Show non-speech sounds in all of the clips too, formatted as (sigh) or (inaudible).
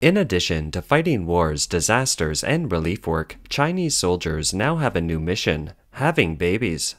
In addition to fighting wars, disasters, and relief work, Chinese soldiers now have a new mission having babies.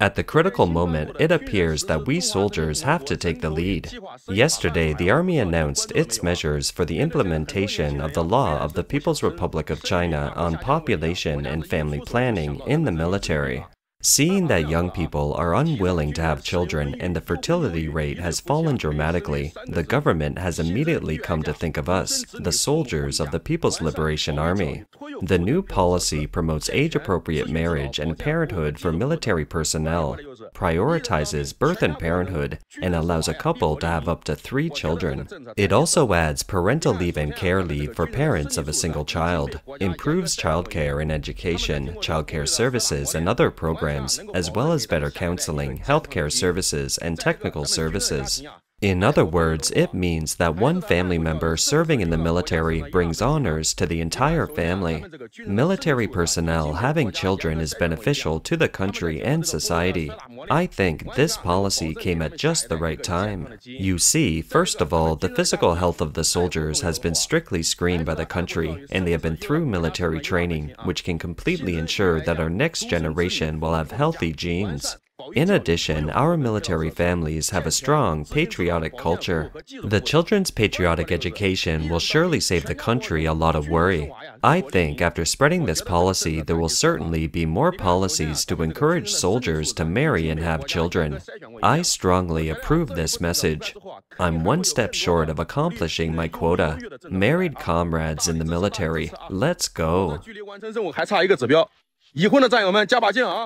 At the critical moment, it appears that we soldiers have to take the lead. Yesterday, the Army announced its measures for the implementation of the law of the People's Republic of China on population and family planning in the military. Seeing that young people are unwilling to have children and the fertility rate has fallen dramatically, the government has immediately come to think of us, the soldiers of the People's Liberation Army. The new policy promotes age-appropriate marriage and parenthood for military personnel, prioritizes birth and parenthood, and allows a couple to have up to three children. It also adds parental leave and care leave for parents of a single child, improves childcare and education, childcare services, and other programs, as well as better counseling, healthcare services, and technical services. In other words, it means that one family member serving in the military brings honors to the entire family. Military personnel having children is beneficial to the country and society. I think this policy came at just the right time. You see, first of all, the physical health of the soldiers has been strictly screened by the country, and they have been through military training, which can completely ensure that our next generation will have healthy genes. In addition, our military families have a strong patriotic culture. The children's patriotic education will surely save the country a lot of worry. I think after spreading this policy, there will certainly be more policies to encourage soldiers to marry and have children. I strongly approve this message. I'm one step short of accomplishing my quota. Married comrades in the military, let's go.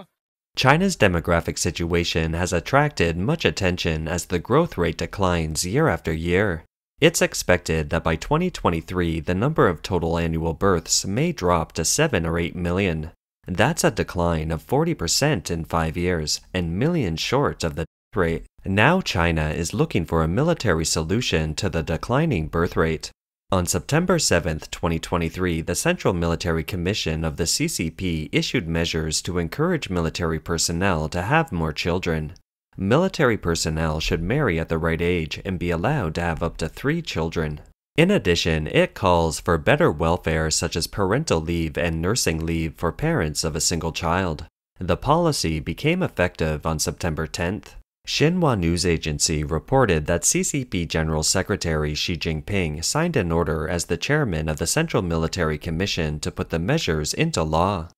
(laughs) China's demographic situation has attracted much attention as the growth rate declines year after year. It's expected that by 2023, the number of total annual births may drop to 7 or 8 million. That's a decline of 40% in five years, and millions short of the death rate. Now China is looking for a military solution to the declining birth rate. On September 7, 2023, the Central Military Commission of the CCP issued measures to encourage military personnel to have more children. Military personnel should marry at the right age and be allowed to have up to three children. In addition, it calls for better welfare such as parental leave and nursing leave for parents of a single child. The policy became effective on September 10th. Xinhua News Agency reported that CCP General Secretary Xi Jinping signed an order as the chairman of the Central Military Commission to put the measures into law.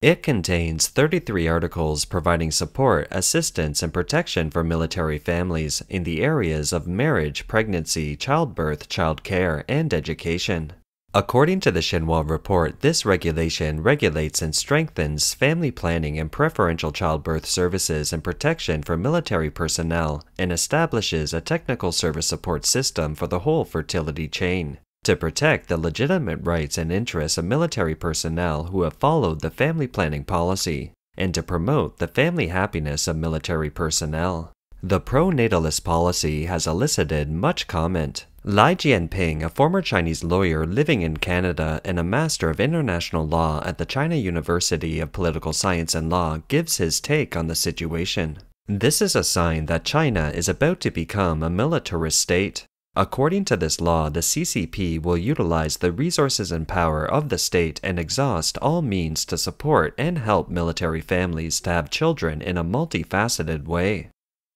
It contains 33 articles providing support, assistance, and protection for military families in the areas of marriage, pregnancy, childbirth, child care, and education. According to the Xinhua report, this regulation regulates and strengthens family planning and preferential childbirth services and protection for military personnel and establishes a technical service support system for the whole fertility chain to protect the legitimate rights and interests of military personnel who have followed the family planning policy and to promote the family happiness of military personnel. The pro-natalist policy has elicited much comment. Lai Jianping, a former Chinese lawyer living in Canada and a master of international law at the China University of Political Science and Law, gives his take on the situation. This is a sign that China is about to become a militarist state. According to this law, the CCP will utilize the resources and power of the state and exhaust all means to support and help military families to have children in a multifaceted way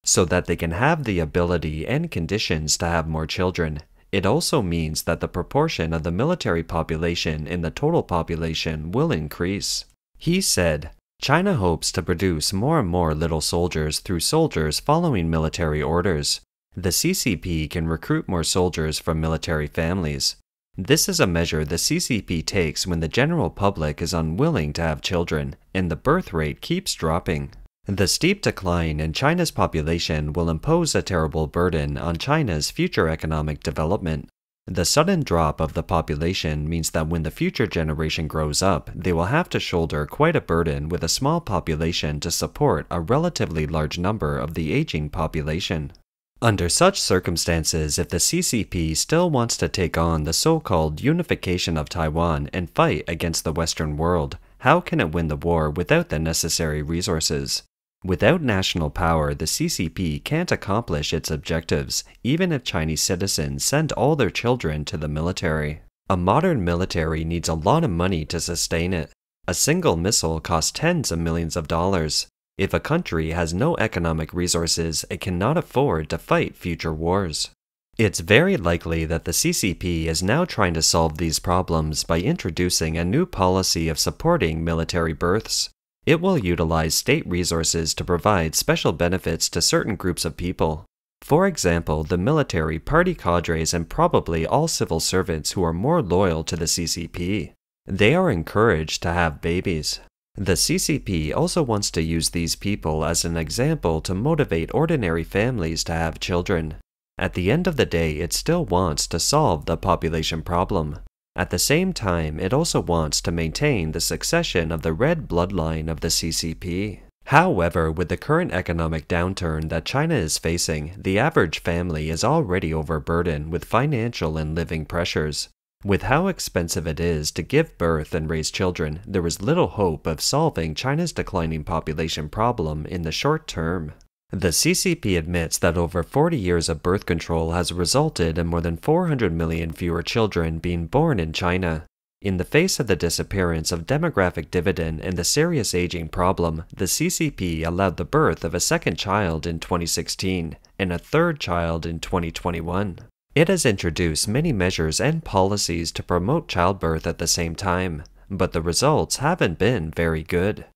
so that they can have the ability and conditions to have more children. It also means that the proportion of the military population in the total population will increase. He said, China hopes to produce more and more little soldiers through soldiers following military orders. The CCP can recruit more soldiers from military families. This is a measure the CCP takes when the general public is unwilling to have children, and the birth rate keeps dropping. The steep decline in China's population will impose a terrible burden on China's future economic development. The sudden drop of the population means that when the future generation grows up, they will have to shoulder quite a burden with a small population to support a relatively large number of the aging population. Under such circumstances, if the CCP still wants to take on the so-called unification of Taiwan and fight against the Western world, how can it win the war without the necessary resources? Without national power, the CCP can't accomplish its objectives, even if Chinese citizens send all their children to the military. A modern military needs a lot of money to sustain it. A single missile costs tens of millions of dollars. If a country has no economic resources, it cannot afford to fight future wars. It's very likely that the CCP is now trying to solve these problems by introducing a new policy of supporting military births. It will utilize state resources to provide special benefits to certain groups of people. For example, the military, party cadres, and probably all civil servants who are more loyal to the CCP. They are encouraged to have babies. The CCP also wants to use these people as an example to motivate ordinary families to have children. At the end of the day, it still wants to solve the population problem. At the same time, it also wants to maintain the succession of the red bloodline of the CCP. However, with the current economic downturn that China is facing, the average family is already overburdened with financial and living pressures. With how expensive it is to give birth and raise children, there is little hope of solving China's declining population problem in the short term. The CCP admits that over 40 years of birth control has resulted in more than 400 million fewer children being born in China. In the face of the disappearance of demographic dividend and the serious aging problem, the CCP allowed the birth of a second child in 2016 and a third child in 2021. It has introduced many measures and policies to promote childbirth at the same time, but the results haven't been very good.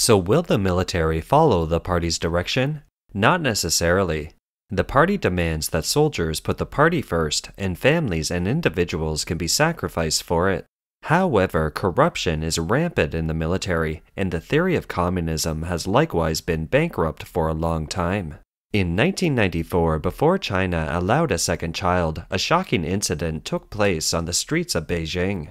So, will the military follow the party's direction? Not necessarily. The party demands that soldiers put the party first, and families and individuals can be sacrificed for it. However, corruption is rampant in the military, and the theory of communism has likewise been bankrupt for a long time. In 1994, before China allowed a second child, a shocking incident took place on the streets of Beijing.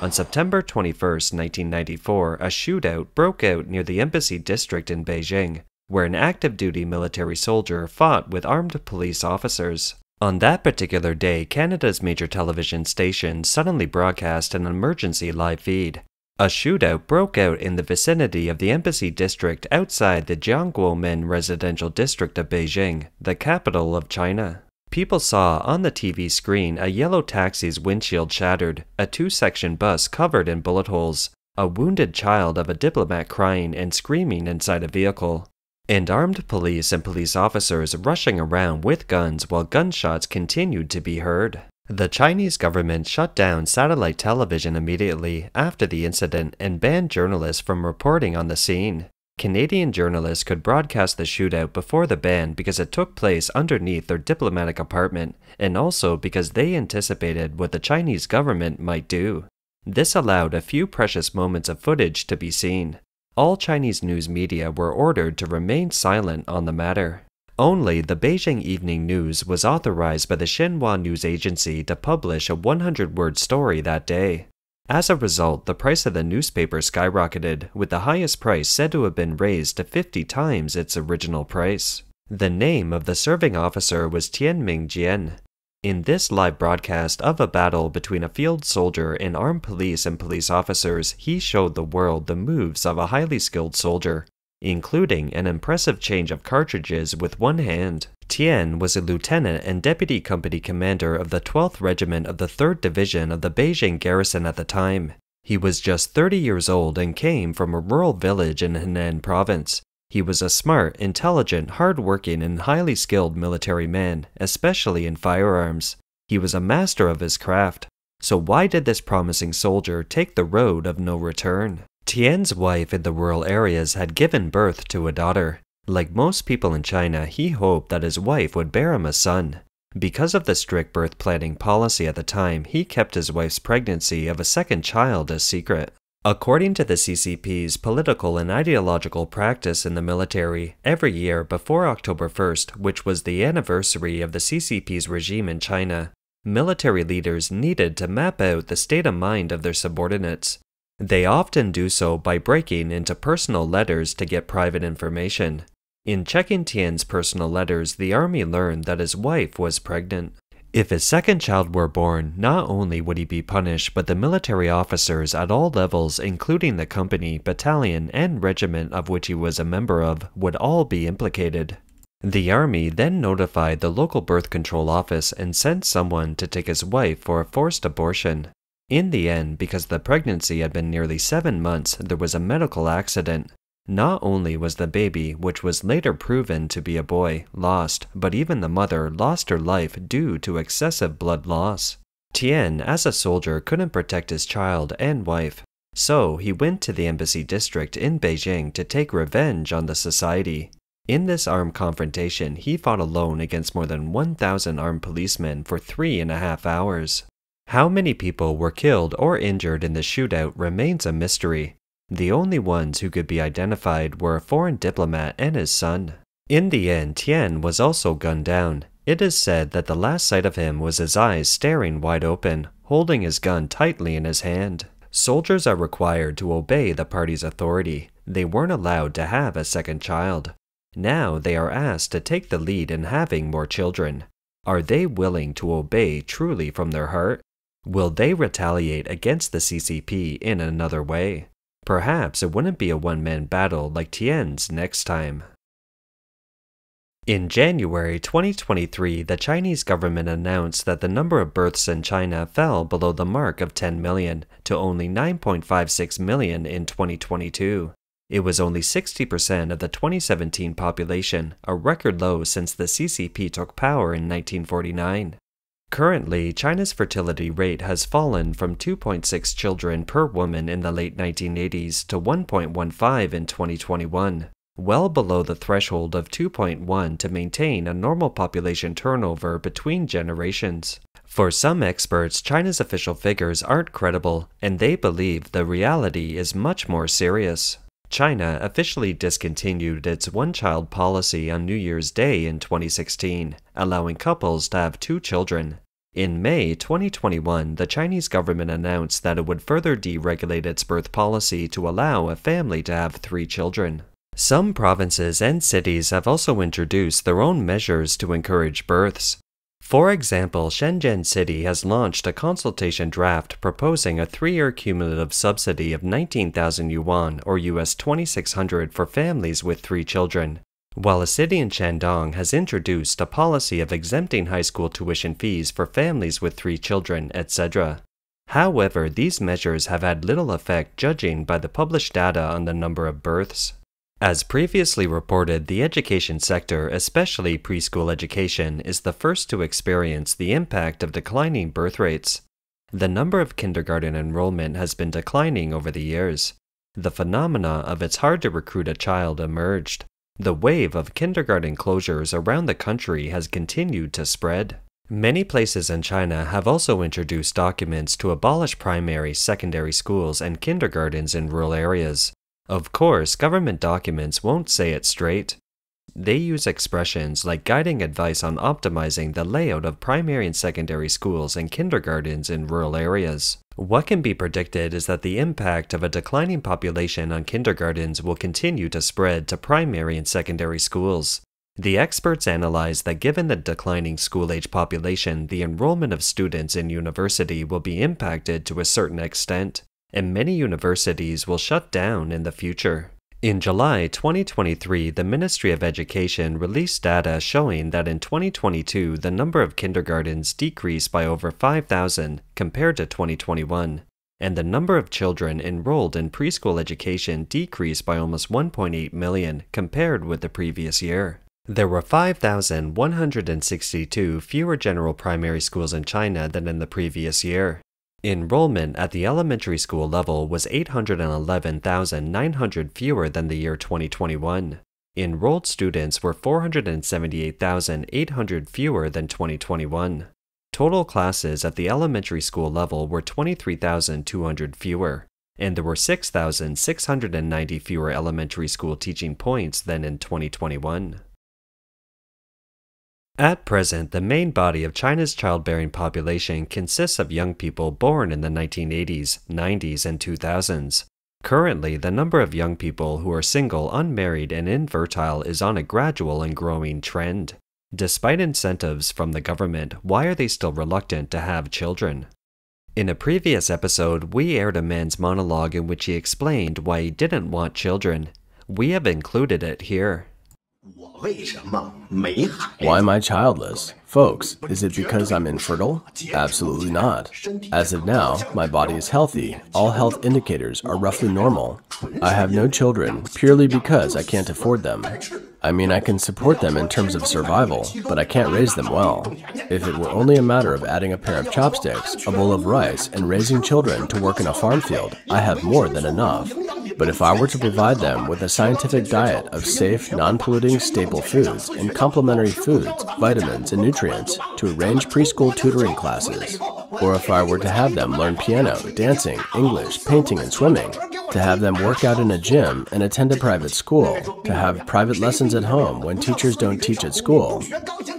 On September 21, 1994, a shootout broke out near the embassy district in Beijing, where an active duty military soldier fought with armed police officers. On that particular day, Canada's major television station suddenly broadcast an emergency live feed. A shootout broke out in the vicinity of the embassy district outside the Jianguomen residential district of Beijing, the capital of China. People saw on the TV screen a yellow taxi's windshield shattered, a two section bus covered in bullet holes, a wounded child of a diplomat crying and screaming inside a vehicle, and armed police and police officers rushing around with guns while gunshots continued to be heard. The Chinese government shut down satellite television immediately after the incident and banned journalists from reporting on the scene. Canadian journalists could broadcast the shootout before the ban because it took place underneath their diplomatic apartment, and also because they anticipated what the Chinese government might do. This allowed a few precious moments of footage to be seen. All Chinese news media were ordered to remain silent on the matter. Only the Beijing Evening News was authorized by the Xinhua News Agency to publish a 100 word story that day. As a result, the price of the newspaper skyrocketed, with the highest price said to have been raised to 50 times its original price. The name of the serving officer was Tian Mingjian. In this live broadcast of a battle between a field soldier and armed police and police officers, he showed the world the moves of a highly skilled soldier, including an impressive change of cartridges with one hand. Tian was a lieutenant and deputy company commander of the 12th Regiment of the 3rd Division of the Beijing garrison at the time. He was just 30 years old and came from a rural village in Henan province. He was a smart, intelligent, hard-working, and highly skilled military man, especially in firearms. He was a master of his craft. So why did this promising soldier take the road of no return? Tian's wife in the rural areas had given birth to a daughter. Like most people in China, he hoped that his wife would bear him a son. Because of the strict birth planning policy at the time, he kept his wife's pregnancy of a second child a secret. According to the CCP's political and ideological practice in the military, every year before October 1st, which was the anniversary of the CCP's regime in China, military leaders needed to map out the state of mind of their subordinates. They often do so by breaking into personal letters to get private information. In checking Tian's personal letters, the army learned that his wife was pregnant. If his second child were born, not only would he be punished, but the military officers at all levels, including the company, battalion, and regiment of which he was a member of, would all be implicated. The army then notified the local birth control office and sent someone to take his wife for a forced abortion. In the end, because the pregnancy had been nearly seven months, there was a medical accident. Not only was the baby, which was later proven to be a boy, lost, but even the mother lost her life due to excessive blood loss. Tian, as a soldier, couldn't protect his child and wife, so he went to the embassy district in Beijing to take revenge on the society. In this armed confrontation, he fought alone against more than 1,000 armed policemen for three and a half hours. How many people were killed or injured in the shootout remains a mystery, the only ones who could be identified were a foreign diplomat and his son. In the end, Tian was also gunned down. It is said that the last sight of him was his eyes staring wide open, holding his gun tightly in his hand. Soldiers are required to obey the party's authority. They weren't allowed to have a second child. Now they are asked to take the lead in having more children. Are they willing to obey truly from their heart? Will they retaliate against the CCP in another way? Perhaps it wouldn't be a one man battle like Tian's next time. In January 2023, the Chinese government announced that the number of births in China fell below the mark of 10 million to only 9.56 million in 2022. It was only 60% of the 2017 population, a record low since the CCP took power in 1949. Currently, China's fertility rate has fallen from 2.6 children per woman in the late 1980s to 1.15 in 2021, well below the threshold of 2.1 to maintain a normal population turnover between generations. For some experts, China's official figures aren't credible, and they believe the reality is much more serious. China officially discontinued its one child policy on New Year's Day in 2016, allowing couples to have two children. In May 2021, the Chinese government announced that it would further deregulate its birth policy to allow a family to have three children. Some provinces and cities have also introduced their own measures to encourage births. For example, Shenzhen City has launched a consultation draft proposing a three-year cumulative subsidy of 19,000 yuan or US 2600 for families with three children, while a city in Shandong has introduced a policy of exempting high school tuition fees for families with three children, etc. However, these measures have had little effect judging by the published data on the number of births. As previously reported, the education sector, especially preschool education, is the first to experience the impact of declining birth rates. The number of kindergarten enrollment has been declining over the years. The phenomena of it's hard to recruit a child emerged. The wave of kindergarten closures around the country has continued to spread. Many places in China have also introduced documents to abolish primary, secondary schools and kindergartens in rural areas. Of course, government documents won't say it straight. They use expressions like guiding advice on optimizing the layout of primary and secondary schools and kindergartens in rural areas. What can be predicted is that the impact of a declining population on kindergartens will continue to spread to primary and secondary schools. The experts analyze that given the declining school age population, the enrollment of students in university will be impacted to a certain extent and many universities will shut down in the future. In July 2023, the Ministry of Education released data showing that in 2022 the number of kindergartens decreased by over 5,000 compared to 2021, and the number of children enrolled in preschool education decreased by almost 1.8 million compared with the previous year. There were 5,162 fewer general primary schools in China than in the previous year. Enrollment at the elementary school level was 811,900 fewer than the year 2021. Enrolled students were 478,800 fewer than 2021. Total classes at the elementary school level were 23,200 fewer, and there were 6,690 fewer elementary school teaching points than in 2021. At present, the main body of China's childbearing population consists of young people born in the 1980s, 90s, and 2000s. Currently, the number of young people who are single, unmarried, and infertile is on a gradual and growing trend. Despite incentives from the government, why are they still reluctant to have children? In a previous episode, we aired a man's monologue in which he explained why he didn't want children. We have included it here. Why am I childless? Folks, is it because I'm infertile? Absolutely not. As of now, my body is healthy. All health indicators are roughly normal. I have no children purely because I can't afford them. I mean, I can support them in terms of survival, but I can't raise them well. If it were only a matter of adding a pair of chopsticks, a bowl of rice, and raising children to work in a farm field, I have more than enough. But if I were to provide them with a scientific diet of safe, non-polluting staple foods and complementary foods, vitamins, and nutrients to arrange preschool tutoring classes, or if I were to have them learn piano, dancing, English, painting, and swimming, to have them work out in a gym and attend a private school, to have private lessons at home when teachers don't teach at school,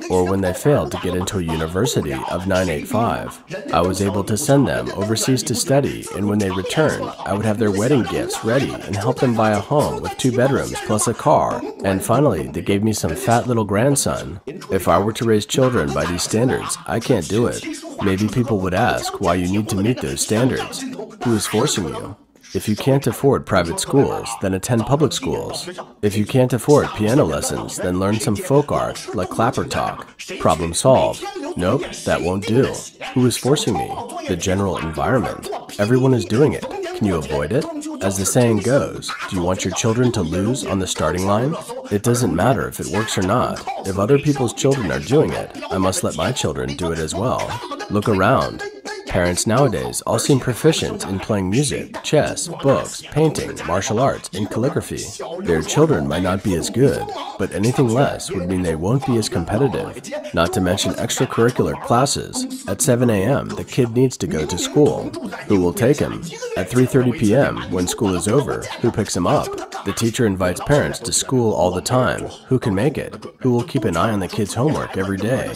or when they fail to get into a university of 985. I was able to send them overseas to study, and when they returned, I would have their wedding gifts ready and help them buy a home with two bedrooms plus a car. And finally, they gave me some fat little grandson. If I were to raise children by these standards, I can't do it. Maybe people would ask why you need to meet those standards. Who is forcing you? If you can't afford private schools, then attend public schools. If you can't afford piano lessons, then learn some folk art, like clapper talk. Problem solved. Nope, that won't do. Who is forcing me? The general environment. Everyone is doing it. Can you avoid it? As the saying goes, do you want your children to lose on the starting line? It doesn't matter if it works or not. If other people's children are doing it, I must let my children do it as well. Look around. Parents nowadays all seem proficient in playing music, chess, books, painting, martial arts, and calligraphy. Their children might not be as good, but anything less would mean they won't be as competitive. Not to mention extracurricular classes. At 7 a.m., the kid needs to go to school. Who will take him? At 3.30 p.m., when school is over, who picks him up? The teacher invites parents to school all the time. Who can make it? Who will keep an eye on the kids' homework every day?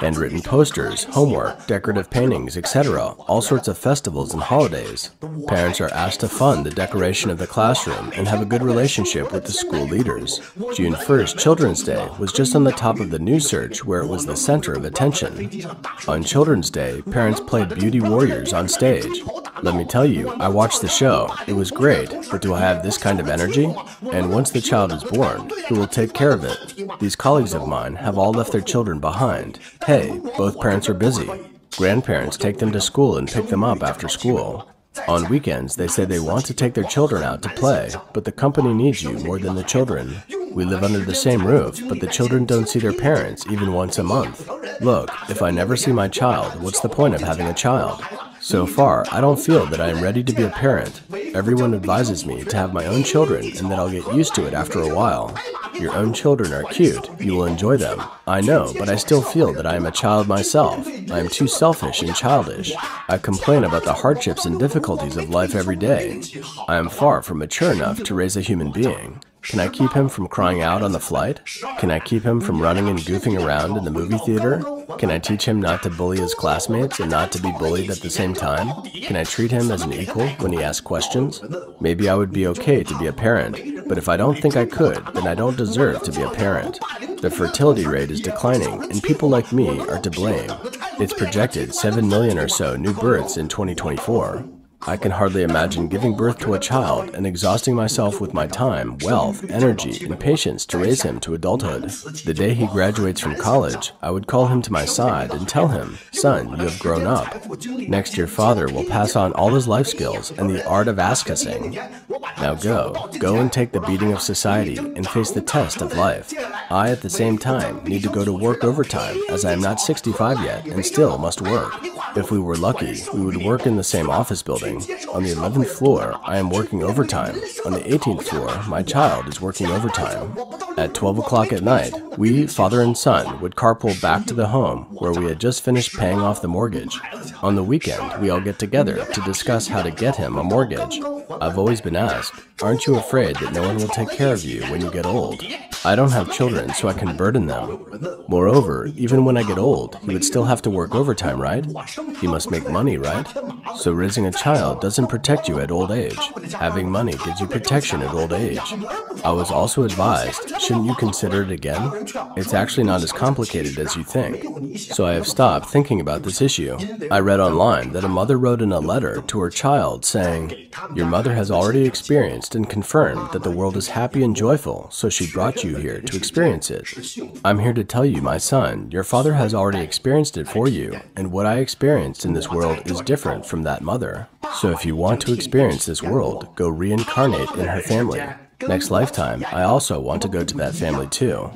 Handwritten posters, homework, decorative paintings, etc all sorts of festivals and holidays. Parents are asked to fund the decoration of the classroom and have a good relationship with the school leaders. June 1st, Children's Day, was just on the top of the news search where it was the center of attention. On Children's Day, parents played beauty warriors on stage. Let me tell you, I watched the show. It was great, but do I have this kind of energy? And once the child is born, who will take care of it? These colleagues of mine have all left their children behind. Hey, both parents are busy. Grandparents take them to school and pick them up after school. On weekends, they say they want to take their children out to play, but the company needs you more than the children. We live under the same roof, but the children don't see their parents even once a month. Look, if I never see my child, what's the point of having a child? So far, I don't feel that I am ready to be a parent. Everyone advises me to have my own children and that I'll get used to it after a while. Your own children are cute. You will enjoy them. I know, but I still feel that I am a child myself. I am too selfish and childish. I complain about the hardships and difficulties of life every day. I am far from mature enough to raise a human being. Can I keep him from crying out on the flight? Can I keep him from running and goofing around in the movie theater? Can I teach him not to bully his classmates and not to be bullied at the same time? Can I treat him as an equal when he asks questions? Maybe I would be okay to be a parent, but if I don't think I could, then I don't deserve to be a parent. The fertility rate is declining, and people like me are to blame. It's projected 7 million or so new births in 2024. I can hardly imagine giving birth to a child and exhausting myself with my time, wealth, energy, and patience to raise him to adulthood. The day he graduates from college, I would call him to my side and tell him, Son, you have grown up. Next, your father will pass on all his life skills and the art of ass-kissing. Now go, go and take the beating of society and face the test of life. I, at the same time, need to go to work overtime as I am not 65 yet and still must work. If we were lucky, we would work in the same office building. On the 11th floor, I am working overtime. On the 18th floor, my child is working overtime. At 12 o'clock at night, we, father and son, would carpool back to the home where we had just finished paying off the mortgage. On the weekend, we all get together to discuss how to get him a mortgage. I've always been asked, aren't you afraid that no one will take care of you when you get old? I don't have children, so I can burden them. Moreover, even when I get old, he would still have to work overtime, right? He must make money, right? So raising a child doesn't protect you at old age. Having money gives you protection at old age. I was also advised, shouldn't you consider it again? It's actually not as complicated as you think. So I have stopped thinking about this issue. I read online that a mother wrote in a letter to her child saying, Your mother has already experienced and confirmed that the world is happy and joyful, so she brought you here to experience it. I'm here to tell you, my son, your father has already experienced it for you, and what I experienced in this world is different from that mother. So if you want to experience this world, go reincarnate in her family. Next lifetime, I also want to go to that family too.